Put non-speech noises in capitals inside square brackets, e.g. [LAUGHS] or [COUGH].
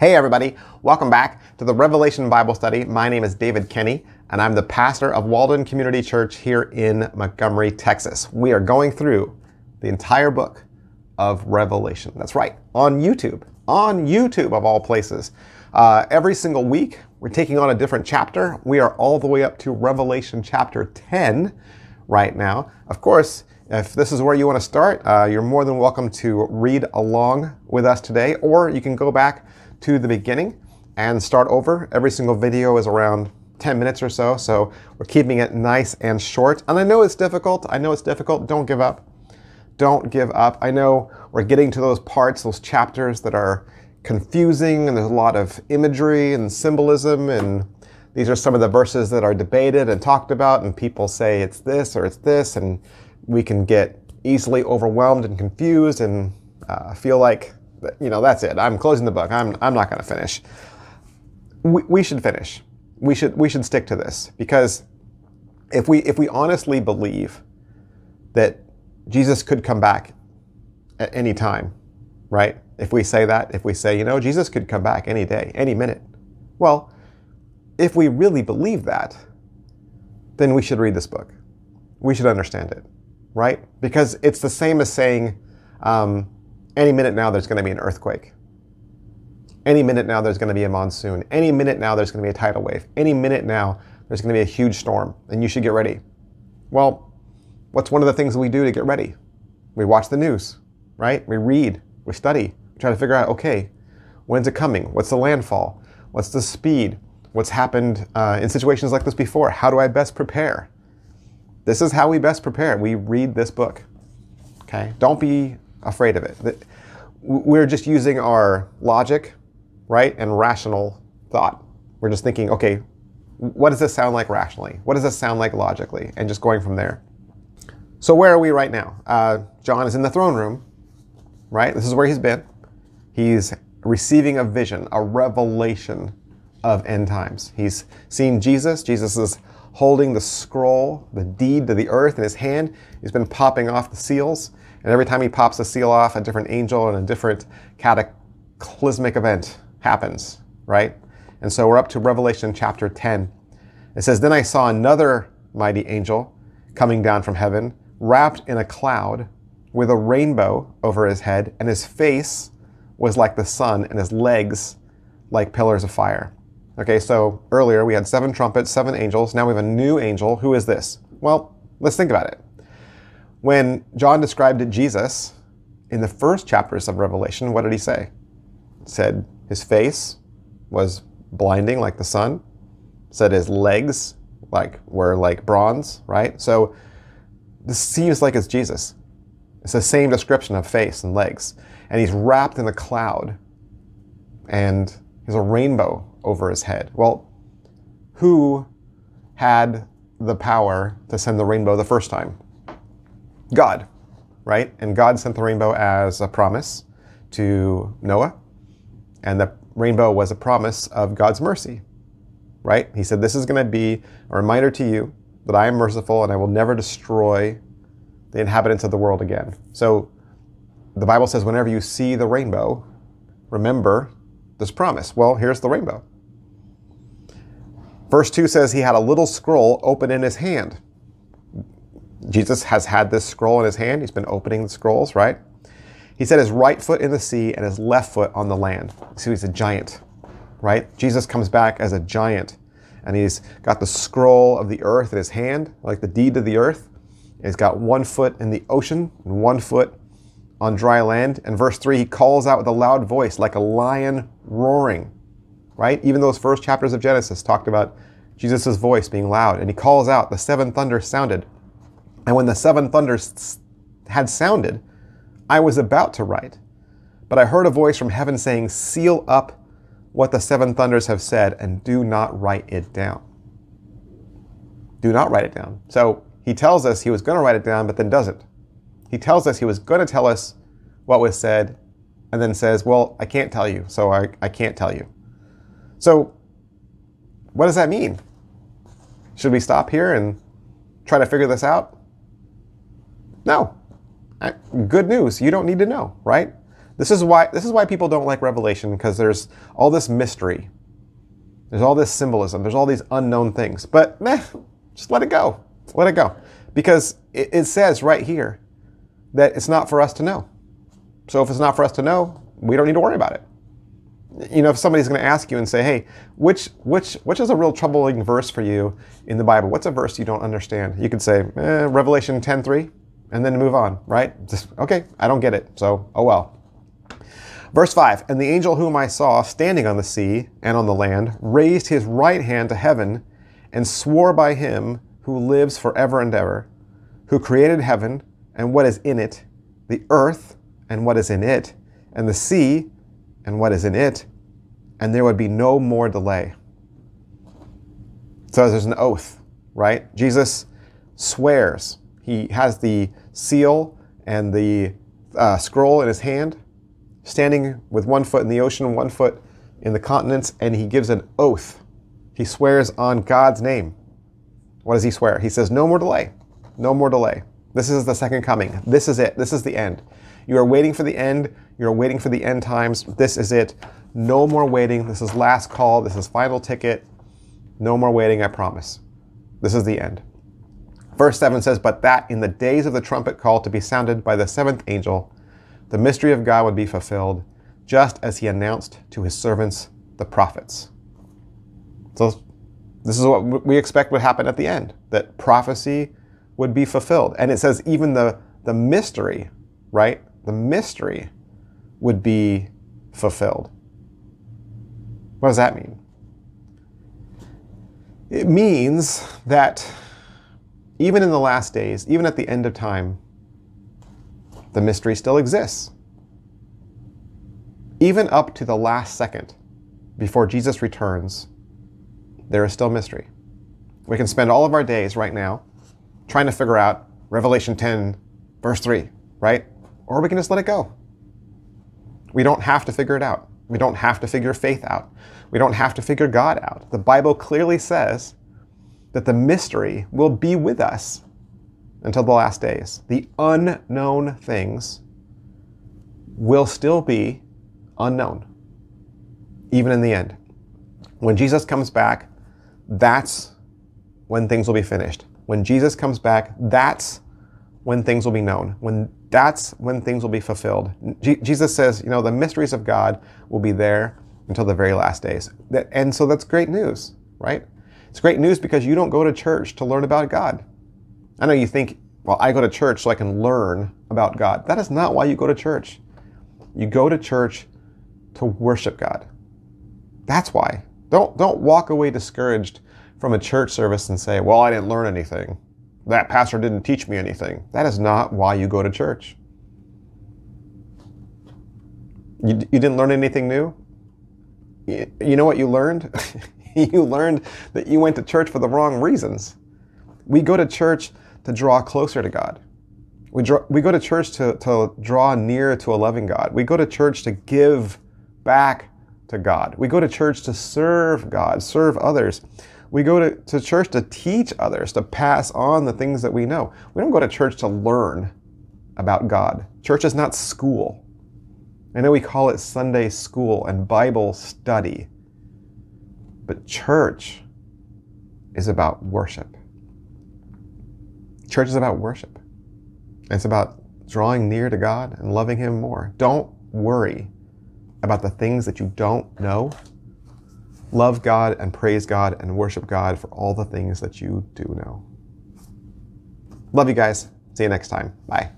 Hey, everybody. Welcome back to the Revelation Bible Study. My name is David Kenney, and I'm the pastor of Walden Community Church here in Montgomery, Texas. We are going through the entire book of Revelation. That's right, on YouTube. On YouTube, of all places. Uh, every single week, we're taking on a different chapter. We are all the way up to Revelation chapter 10 right now. Of course, if this is where you want to start, uh, you're more than welcome to read along with us today, or you can go back to the beginning and start over. Every single video is around 10 minutes or so, so we're keeping it nice and short. And I know it's difficult. I know it's difficult. Don't give up. Don't give up. I know we're getting to those parts, those chapters that are confusing, and there's a lot of imagery and symbolism, and these are some of the verses that are debated and talked about, and people say it's this or it's this, and we can get easily overwhelmed and confused and uh, feel like you know, that's it. I'm closing the book. I'm, I'm not going to finish. We, we should finish. We should, we should stick to this because if we, if we honestly believe that Jesus could come back at any time, right? If we say that, if we say, you know, Jesus could come back any day, any minute. Well, if we really believe that, then we should read this book. We should understand it, right? Because it's the same as saying, um, any minute now, there's going to be an earthquake. Any minute now, there's going to be a monsoon. Any minute now, there's going to be a tidal wave. Any minute now, there's going to be a huge storm, and you should get ready. Well, what's one of the things we do to get ready? We watch the news, right? We read, we study, we try to figure out okay, when's it coming? What's the landfall? What's the speed? What's happened uh, in situations like this before? How do I best prepare? This is how we best prepare. We read this book. Okay? Don't be afraid of it. We're just using our logic, right, and rational thought. We're just thinking, okay, what does this sound like rationally? What does this sound like logically? And just going from there. So where are we right now? Uh, John is in the throne room, right? This is where he's been. He's receiving a vision, a revelation of end times. He's seen Jesus. Jesus is holding the scroll, the deed to the earth in his hand. He's been popping off the seals. And every time he pops a seal off, a different angel and a different cataclysmic event happens, right? And so we're up to Revelation chapter 10. It says, Then I saw another mighty angel coming down from heaven, wrapped in a cloud, with a rainbow over his head, and his face was like the sun, and his legs like pillars of fire. Okay, so earlier we had seven trumpets, seven angels. Now we have a new angel. Who is this? Well, let's think about it. When John described Jesus in the first chapters of Revelation, what did he say? He said his face was blinding like the sun. Said his legs like were like bronze, right? So this seems like it's Jesus. It's the same description of face and legs. And he's wrapped in a cloud. And there's a rainbow over his head. Well, who had the power to send the rainbow the first time? God, right? And God sent the rainbow as a promise to Noah. And the rainbow was a promise of God's mercy, right? He said, This is going to be a reminder to you that I am merciful and I will never destroy the inhabitants of the world again. So the Bible says, whenever you see the rainbow, remember this promise. Well, here's the rainbow. Verse 2 says he had a little scroll open in his hand. Jesus has had this scroll in his hand. He's been opening the scrolls, right? He said his right foot in the sea and his left foot on the land. So he's a giant, right? Jesus comes back as a giant and he's got the scroll of the earth in his hand, like the deed of the earth. He's got one foot in the ocean and one foot on dry land. And verse 3, he calls out with a loud voice like a lion roaring, right? Even those first chapters of Genesis talked about Jesus' voice being loud. And he calls out, the seven thunders sounded. And when the seven thunders had sounded, I was about to write. But I heard a voice from heaven saying, Seal up what the seven thunders have said and do not write it down. Do not write it down. So he tells us he was going to write it down, but then doesn't. He tells us he was going to tell us what was said, and then says, Well, I can't tell you, so I, I can't tell you. So, what does that mean? Should we stop here and try to figure this out? No. Good news. You don't need to know, right? This is why this is why people don't like Revelation because there's all this mystery. There's all this symbolism. There's all these unknown things. But meh, just let it go. Let it go. Because it, it says right here that it's not for us to know. So if it's not for us to know, we don't need to worry about it. You know, if somebody's going to ask you and say, "Hey, which which which is a real troubling verse for you in the Bible? What's a verse you don't understand?" You could say eh, Revelation 10:3, and then move on, right? Okay, I don't get it, so oh well. Verse 5 And the angel whom I saw standing on the sea and on the land raised his right hand to heaven and swore by him who lives forever and ever, who created heaven and what is in it, the earth and what is in it, and the sea and what is in it, and there would be no more delay. So there's an oath, right? Jesus swears. He has the seal and the uh, scroll in his hand standing with one foot in the ocean, one foot in the continents, and he gives an oath. He swears on God's name. What does he swear? He says, No more delay. No more delay. This is the second coming. This is it. This is the end. You are waiting for the end. You're waiting for the end times. This is it. No more waiting. This is last call. This is final ticket. No more waiting, I promise. This is the end. Verse 7 says, But that in the days of the trumpet call to be sounded by the seventh angel, the mystery of God would be fulfilled, just as he announced to his servants, the prophets. So, this is what we expect would happen at the end that prophecy would be fulfilled. And it says, even the, the mystery, right? The mystery would be fulfilled. What does that mean? It means that even in the last days, even at the end of time, the mystery still exists. Even up to the last second before Jesus returns, there is still mystery. We can spend all of our days right now trying to figure out Revelation 10, verse 3, right? Or we can just let it go. We don't have to figure it out. We don't have to figure faith out. We don't have to figure God out. The Bible clearly says that the mystery will be with us until the last days. The unknown things will still be unknown, even in the end. When Jesus comes back, that's when things will be finished. When Jesus comes back, that's when things will be known. When that's when things will be fulfilled. Jesus says, you know, the mysteries of God will be there until the very last days. That, and so that's great news, right? It's great news because you don't go to church to learn about God. I know you think, well, I go to church so I can learn about God. That is not why you go to church. You go to church to worship God. That's why. Don't don't walk away discouraged from a church service and say, "Well, I didn't learn anything. That pastor didn't teach me anything." That is not why you go to church. You, you didn't learn anything new? You, you know what you learned? [LAUGHS] [LAUGHS] you learned that you went to church for the wrong reasons. We go to church to draw closer to God. We, draw, we go to church to, to draw near to a loving God. We go to church to give back to God. We go to church to serve God, serve others. We go to, to church to teach others, to pass on the things that we know. We don't go to church to learn about God. Church is not school. I know we call it Sunday school and Bible study, but church is about worship. Church is about worship. It's about drawing near to God and loving Him more. Don't worry about the things that you don't know. Love God and praise God and worship God for all the things that you do know. Love you guys. See you next time. Bye.